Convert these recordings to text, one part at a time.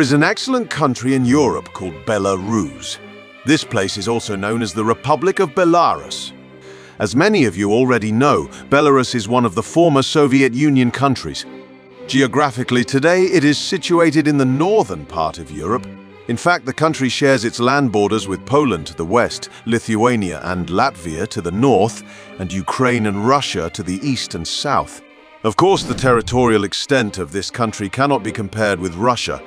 There is an excellent country in Europe called Belarus. This place is also known as the Republic of Belarus. As many of you already know, Belarus is one of the former Soviet Union countries. Geographically today, it is situated in the northern part of Europe. In fact, the country shares its land borders with Poland to the west, Lithuania and Latvia to the north, and Ukraine and Russia to the east and south. Of course, the territorial extent of this country cannot be compared with Russia.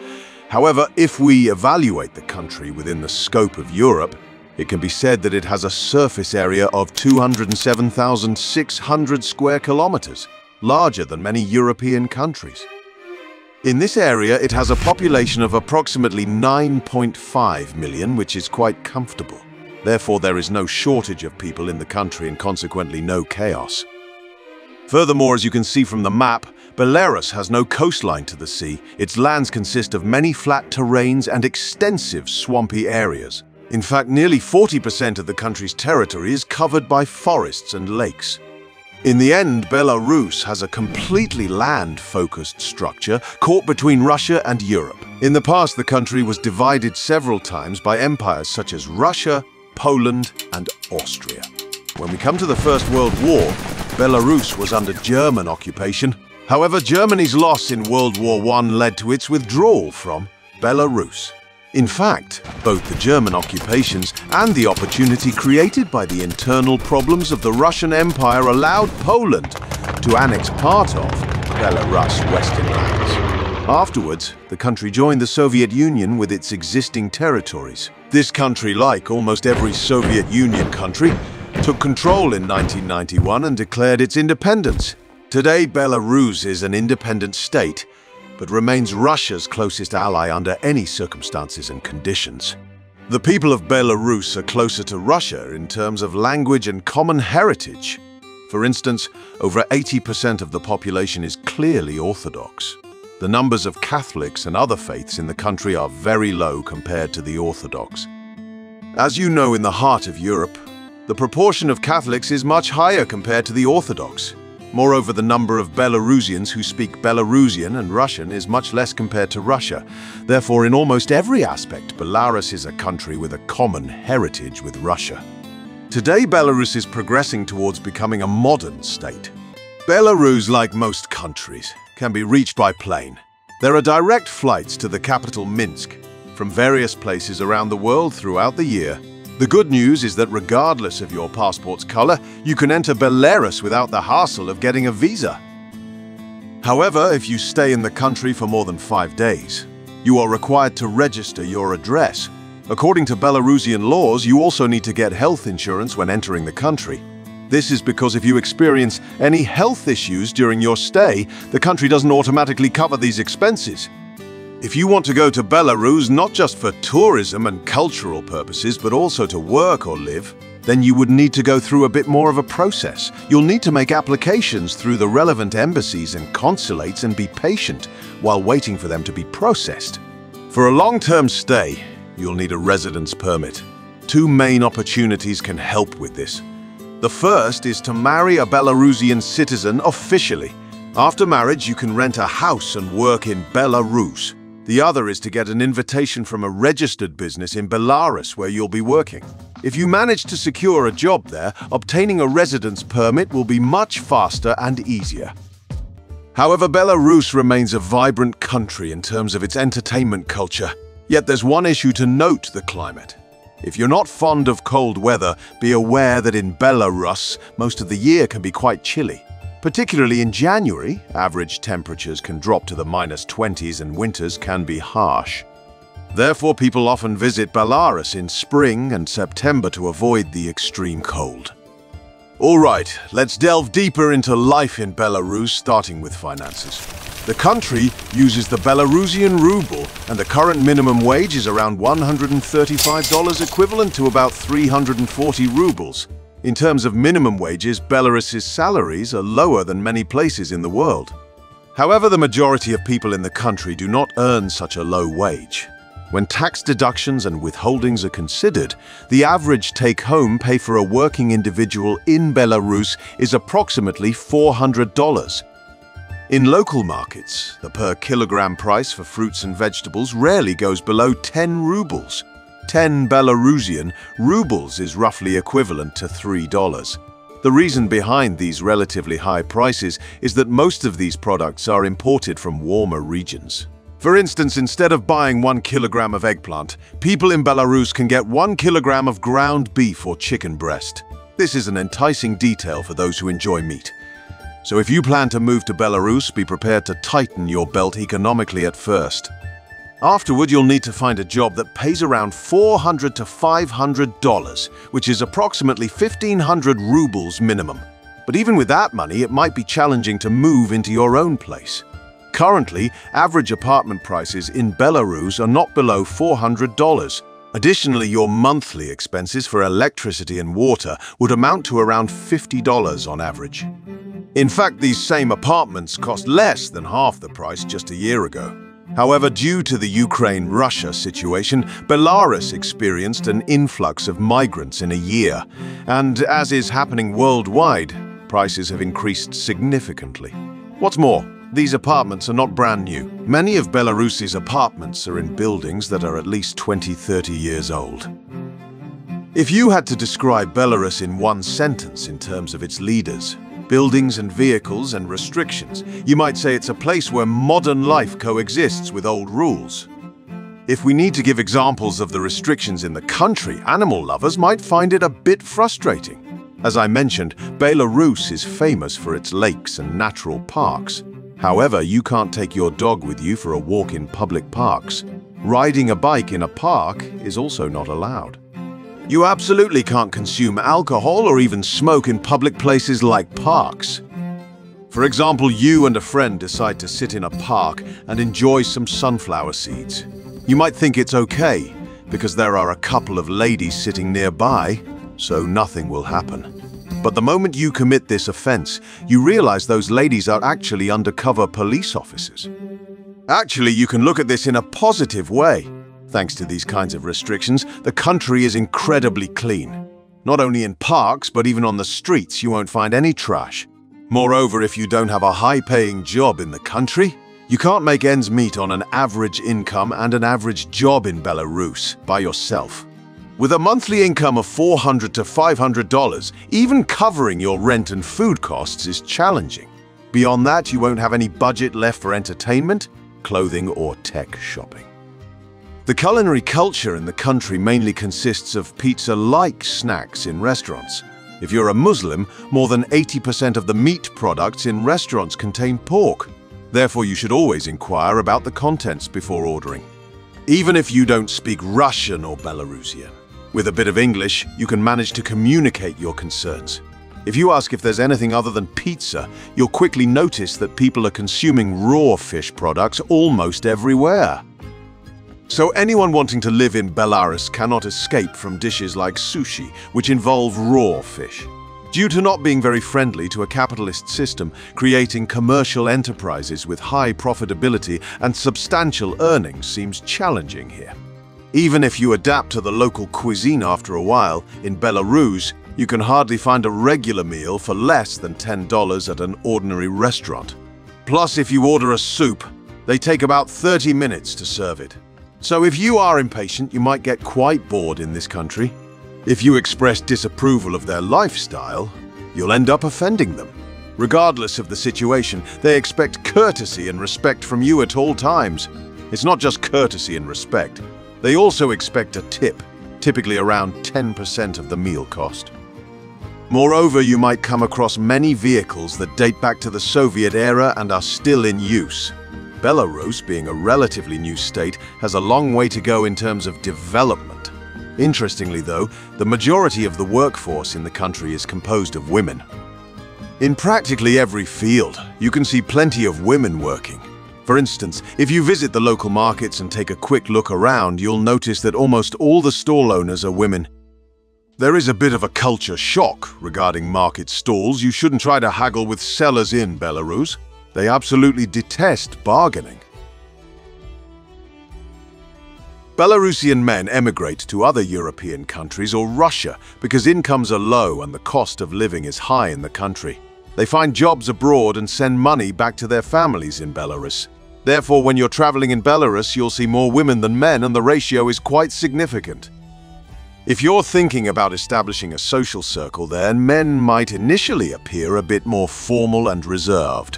However, if we evaluate the country within the scope of Europe, it can be said that it has a surface area of 207,600 square kilometers, larger than many European countries. In this area, it has a population of approximately 9.5 million, which is quite comfortable. Therefore, there is no shortage of people in the country and consequently no chaos. Furthermore, as you can see from the map, Belarus has no coastline to the sea. Its lands consist of many flat terrains and extensive swampy areas. In fact, nearly 40% of the country's territory is covered by forests and lakes. In the end, Belarus has a completely land-focused structure caught between Russia and Europe. In the past, the country was divided several times by empires such as Russia, Poland and Austria. When we come to the First World War, Belarus was under German occupation. However, Germany's loss in World War I led to its withdrawal from Belarus. In fact, both the German occupations and the opportunity created by the internal problems of the Russian Empire allowed Poland to annex part of Belarus' western lands. Afterwards, the country joined the Soviet Union with its existing territories. This country, like almost every Soviet Union country, took control in 1991 and declared its independence. Today, Belarus is an independent state, but remains Russia's closest ally under any circumstances and conditions. The people of Belarus are closer to Russia in terms of language and common heritage. For instance, over 80% of the population is clearly Orthodox. The numbers of Catholics and other faiths in the country are very low compared to the Orthodox. As you know in the heart of Europe, the proportion of Catholics is much higher compared to the Orthodox. Moreover, the number of Belarusians who speak Belarusian and Russian is much less compared to Russia. Therefore, in almost every aspect, Belarus is a country with a common heritage with Russia. Today, Belarus is progressing towards becoming a modern state. Belarus, like most countries, can be reached by plane. There are direct flights to the capital Minsk from various places around the world throughout the year the good news is that regardless of your passport's color, you can enter Belarus without the hassle of getting a visa. However, if you stay in the country for more than five days, you are required to register your address. According to Belarusian laws, you also need to get health insurance when entering the country. This is because if you experience any health issues during your stay, the country doesn't automatically cover these expenses. If you want to go to Belarus not just for tourism and cultural purposes, but also to work or live, then you would need to go through a bit more of a process. You'll need to make applications through the relevant embassies and consulates and be patient while waiting for them to be processed. For a long-term stay, you'll need a residence permit. Two main opportunities can help with this. The first is to marry a Belarusian citizen officially. After marriage, you can rent a house and work in Belarus. The other is to get an invitation from a registered business in Belarus where you'll be working. If you manage to secure a job there, obtaining a residence permit will be much faster and easier. However, Belarus remains a vibrant country in terms of its entertainment culture. Yet there's one issue to note the climate. If you're not fond of cold weather, be aware that in Belarus, most of the year can be quite chilly. Particularly in January, average temperatures can drop to the minus 20s and winters can be harsh. Therefore, people often visit Belarus in spring and September to avoid the extreme cold. All right, let's delve deeper into life in Belarus, starting with finances. The country uses the Belarusian ruble, and the current minimum wage is around $135 equivalent to about 340 rubles. In terms of minimum wages, Belarus's salaries are lower than many places in the world. However, the majority of people in the country do not earn such a low wage. When tax deductions and withholdings are considered, the average take-home pay for a working individual in Belarus is approximately $400. In local markets, the per kilogram price for fruits and vegetables rarely goes below 10 rubles. 10 Belarusian rubles is roughly equivalent to $3. The reason behind these relatively high prices is that most of these products are imported from warmer regions. For instance, instead of buying one kilogram of eggplant, people in Belarus can get one kilogram of ground beef or chicken breast. This is an enticing detail for those who enjoy meat. So if you plan to move to Belarus, be prepared to tighten your belt economically at first. Afterward, you'll need to find a job that pays around 400 to $500, which is approximately 1,500 rubles minimum. But even with that money, it might be challenging to move into your own place. Currently, average apartment prices in Belarus are not below $400. Additionally, your monthly expenses for electricity and water would amount to around $50 on average. In fact, these same apartments cost less than half the price just a year ago. However, due to the Ukraine-Russia situation, Belarus experienced an influx of migrants in a year, and as is happening worldwide, prices have increased significantly. What's more, these apartments are not brand new. Many of Belarus's apartments are in buildings that are at least 20-30 years old. If you had to describe Belarus in one sentence in terms of its leaders, buildings and vehicles and restrictions. You might say it's a place where modern life coexists with old rules. If we need to give examples of the restrictions in the country, animal lovers might find it a bit frustrating. As I mentioned, Belarus is famous for its lakes and natural parks. However, you can't take your dog with you for a walk in public parks. Riding a bike in a park is also not allowed. You absolutely can't consume alcohol or even smoke in public places like parks. For example, you and a friend decide to sit in a park and enjoy some sunflower seeds. You might think it's okay, because there are a couple of ladies sitting nearby, so nothing will happen. But the moment you commit this offense, you realize those ladies are actually undercover police officers. Actually, you can look at this in a positive way. Thanks to these kinds of restrictions, the country is incredibly clean. Not only in parks, but even on the streets, you won't find any trash. Moreover, if you don't have a high-paying job in the country, you can't make ends meet on an average income and an average job in Belarus by yourself. With a monthly income of $400 to $500, even covering your rent and food costs is challenging. Beyond that, you won't have any budget left for entertainment, clothing or tech shopping. The culinary culture in the country mainly consists of pizza-like snacks in restaurants. If you're a Muslim, more than 80% of the meat products in restaurants contain pork. Therefore, you should always inquire about the contents before ordering. Even if you don't speak Russian or Belarusian, with a bit of English, you can manage to communicate your concerns. If you ask if there's anything other than pizza, you'll quickly notice that people are consuming raw fish products almost everywhere. So anyone wanting to live in Belarus cannot escape from dishes like sushi, which involve raw fish. Due to not being very friendly to a capitalist system, creating commercial enterprises with high profitability and substantial earnings seems challenging here. Even if you adapt to the local cuisine after a while, in Belarus, you can hardly find a regular meal for less than $10 at an ordinary restaurant. Plus, if you order a soup, they take about 30 minutes to serve it. So if you are impatient, you might get quite bored in this country. If you express disapproval of their lifestyle, you'll end up offending them. Regardless of the situation, they expect courtesy and respect from you at all times. It's not just courtesy and respect. They also expect a tip, typically around 10% of the meal cost. Moreover, you might come across many vehicles that date back to the Soviet era and are still in use. Belarus, being a relatively new state, has a long way to go in terms of development. Interestingly though, the majority of the workforce in the country is composed of women. In practically every field, you can see plenty of women working. For instance, if you visit the local markets and take a quick look around, you'll notice that almost all the stall owners are women. There is a bit of a culture shock regarding market stalls. You shouldn't try to haggle with sellers in Belarus. They absolutely detest bargaining. Belarusian men emigrate to other European countries or Russia because incomes are low and the cost of living is high in the country. They find jobs abroad and send money back to their families in Belarus. Therefore, when you're traveling in Belarus, you'll see more women than men and the ratio is quite significant. If you're thinking about establishing a social circle there, men might initially appear a bit more formal and reserved.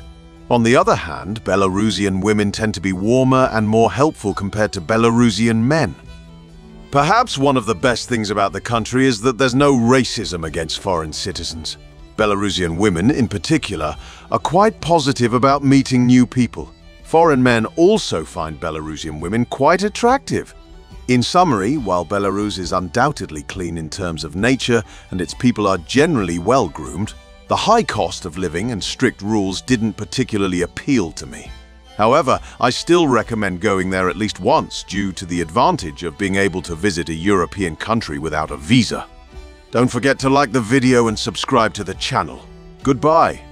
On the other hand, Belarusian women tend to be warmer and more helpful compared to Belarusian men. Perhaps one of the best things about the country is that there's no racism against foreign citizens. Belarusian women, in particular, are quite positive about meeting new people. Foreign men also find Belarusian women quite attractive. In summary, while Belarus is undoubtedly clean in terms of nature and its people are generally well-groomed, the high cost of living and strict rules didn't particularly appeal to me. However, I still recommend going there at least once due to the advantage of being able to visit a European country without a visa. Don't forget to like the video and subscribe to the channel. Goodbye.